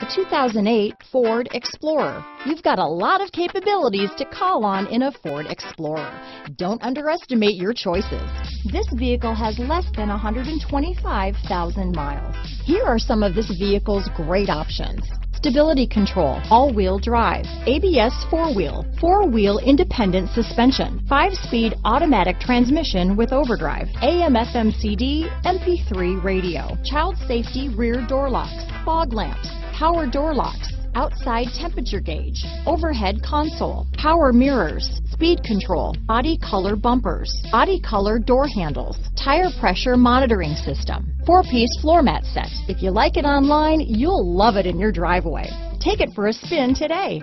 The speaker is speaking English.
The 2008 Ford Explorer. You've got a lot of capabilities to call on in a Ford Explorer. Don't underestimate your choices. This vehicle has less than 125,000 miles. Here are some of this vehicle's great options. Stability control, all-wheel drive, ABS four-wheel, four-wheel independent suspension, five-speed automatic transmission with overdrive, AM FM CD, MP3 radio, child safety rear door locks, fog lamps, power door locks, outside temperature gauge, overhead console, power mirrors, speed control, body color bumpers, body color door handles, tire pressure monitoring system, four-piece floor mat set. If you like it online, you'll love it in your driveway. Take it for a spin today.